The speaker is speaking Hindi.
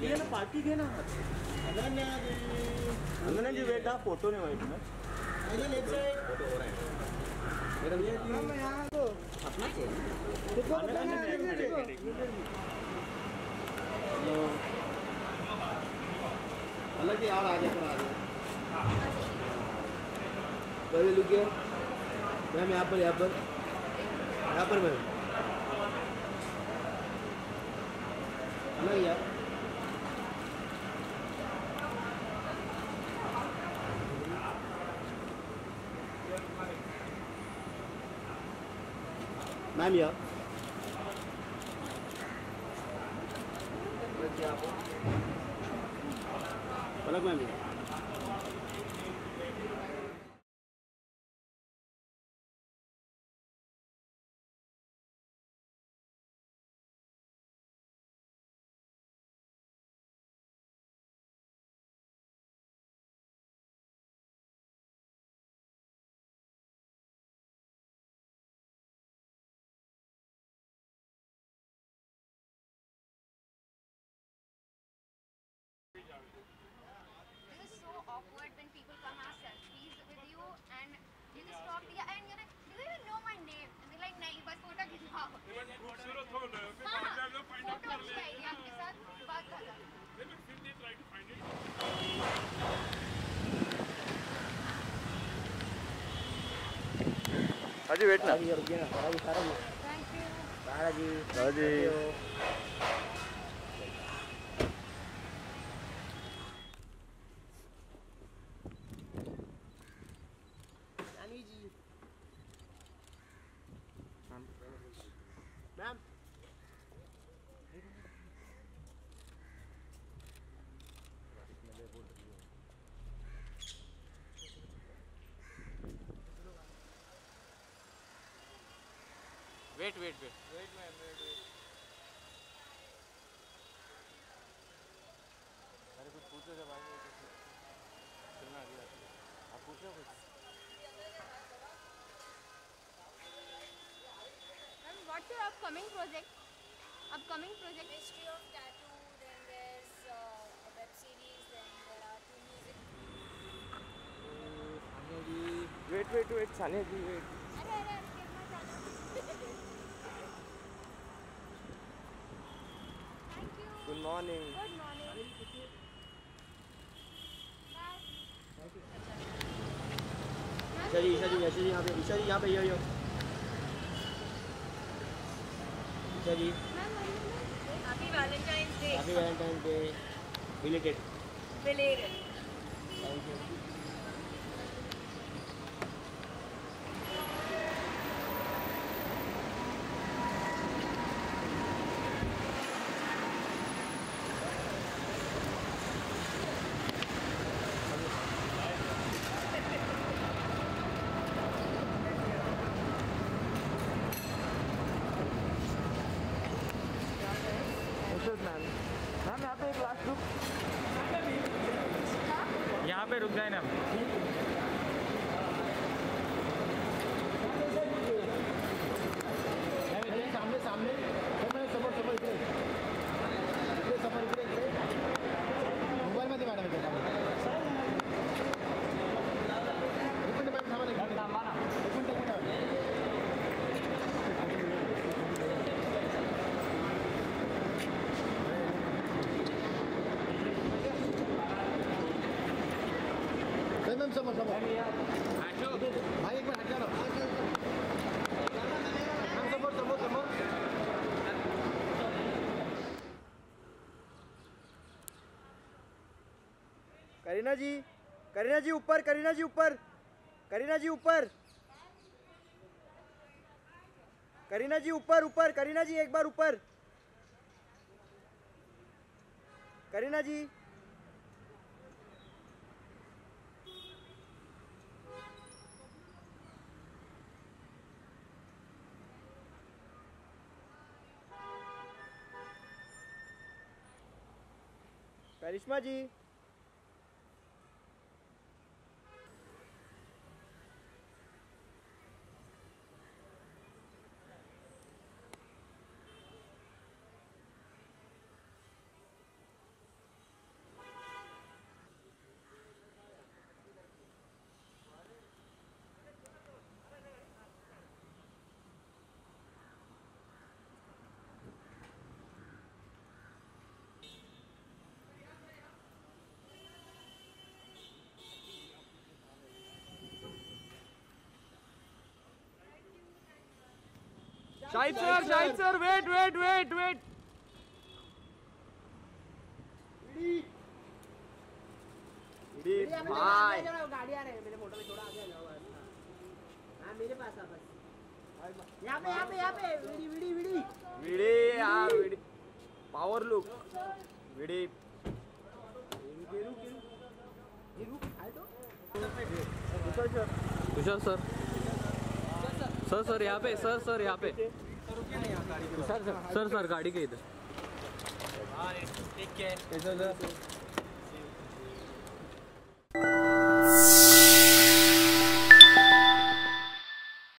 पार्टी पार्टी घे ना। अंगणाची वेट हा फ़ोटो नाही ना अलग ही और आगे पर आ जाओ पहले लुक गया मैम यहाँ पर यहाँ पर। यहाँ पर मैम। अलग यार। मैम यार अलग मैम यार This is खूबसूरत हो ना फिर हाँ जी में फाइंड आउट कर आपके साथ बात कर लो फिर ट्राई टू फाइंड इट हाजी वेट ना सारा जी गया ना सारा जी। सारा जी thank you Sara ji. Ma'am wait wait wait wait man wait wait अरे कुछ पूछो जब आएँगे upcoming project? Upcoming project? History of tattoo, then there's uh, a web series, then there are two music. Ji wait wait wait Sania ji wait अरे अरे अरे कितना चलो Thank you. Good morning Good morning. Isha ji Isha ji Isha ji यहाँ पे ईशा जी यहाँ पे यो ईशा जी Happy Valentine's Day. Happy Valentine day belated Belated. Thank you ma'am ma'am यहाँ पे एक लास्ट रुक यहाँ रुक जाए ना सामने सामने समोर समोर समोर इकडे इकडे समोर इकडे इकडे मोबाईलमध्ये मॅडम इकडे एक मिनिट मॅडम थांबा ना, एक मिनिट थांबा ना एक मिनिट एक मिनिट नाही, मॅम समोर समोर करीना जी करीना जी ऊपर, करीना जी ऊपर, करीना जी ऊपर। करीना जी ऊपर ऊपर, करीना जी एक बार ऊपर। Kareena ji. Karishma ji Shahid sir Shahid sir wait wait wait wait भाई गाड़ी आ रहे हैं मेरे फ़ोटो में थोड़ा आगे आ जाओ हाँ मेरे पास आ बस। यहाँ पे यहाँ पे यहाँ पे। विड़ी विड़ी विड़ी विडी यार विडी पॉवर लुक विडी तुषार सर। सर सर यहाँ पे सर सर यहाँ पे। सर सर सर गाड़ी के इधर। ठीक है